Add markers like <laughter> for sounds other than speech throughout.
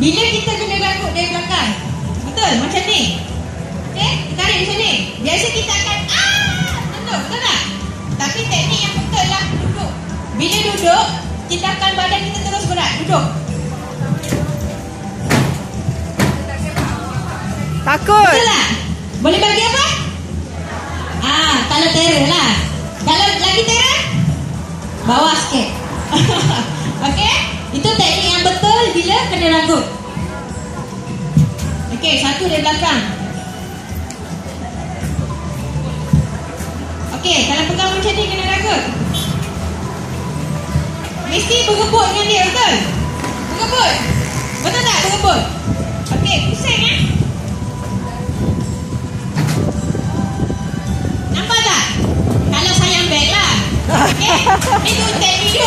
Bila kita kena ragut dari belakang. Betul? Macam ni. Okey, tarik macam ni. Biasa kita akan ah, tunduk, betul tak? Tapi teknik yang betul lah duduk. Bila duduk, tindakan badan kita terus berat. Duduk. Takut. Betul tak? Boleh bagi apa? Ah, kalau terror lah. Kalau lagi terror, bawah sikit. Okey? Itu teknik yang betul bila kena ragut. Okey, satu dari belakang. Okey, kalau pegang macam ni kena ragut. Mesti bergebut dengan dia, betul? Bergebut. Betul tak bergebut? Okey, pusing eh. Nampak tak? Kalau sayang beg lah. Okey? <laughs> Itu teknik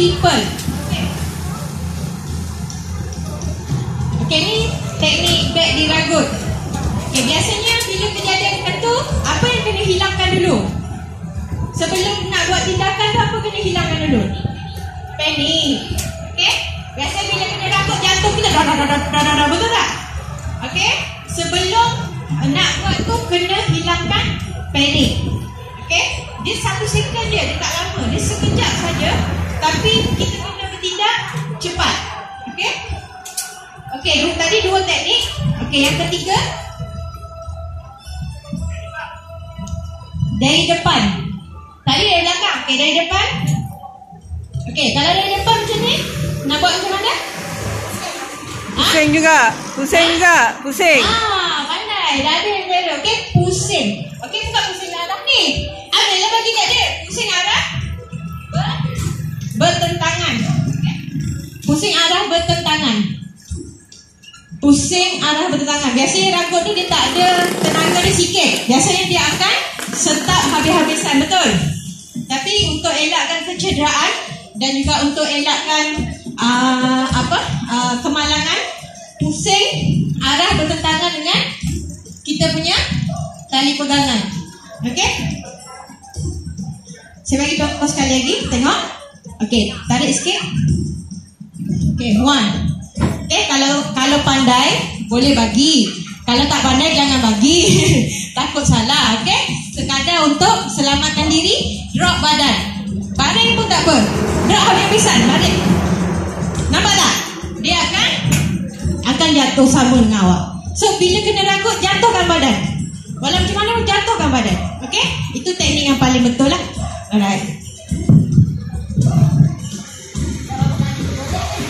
simple. Okey. Ni teknik beg diragut. Okey, biasanya bila kejadian tertentu, apa yang kena hilangkan dulu? Sebelum nak buat tindakan tu, apa kena hilangkan dulu? Panik. Okey? Biasa bila kena ragut jantung kita dah dah dah dah, dah betul tak? Okey? Sebelum nak buat tu kena hilangkan panik. Okey? Dia satu second je, dia tak lama. Dia sekejap saja. Tapi kita kena bertindak cepat. Okey? Okey, du- tadi dua teknik. Okey, yang ketiga. Dari depan. Tadi dari belakang. Okey, dari depan. Okey, kalau dari depan macam ni, nak buat macam mana? Ha? Pusing juga. Pusing juga. Pusing. Ah, pandai. Dah ada Pusing arah bertentangan. Pusing arah bertentangan. Biasanya ragut ni dia tak ada tenaga dia sikit. Biasanya dia akan setap habis-habisan. Betul? Tapi untuk elakkan kecederaan dan juga untuk elakkan uh, apa uh, kemalangan, pusing arah bertentangan dengan kita punya tali pegangan. Okey? Saya bagi contoh sekali lagi. Tengok. Okey, tarik sikit. Okey, one. Okey, kalau kalau pandai boleh bagi. Kalau tak pandai jangan bagi. <laughs> Takut salah, okey? Sekadar untuk selamatkan diri, drop badan. Baring pun tak apa. Drop habis-habisan, balik. Nampak tak? Dia akan akan jatuh sama dengan awak. So, bila kena ragut, jatuhkan badan. Walau macam mana jatuhkan badan. Okey? Itu teknik yang paling betul lah. Alright.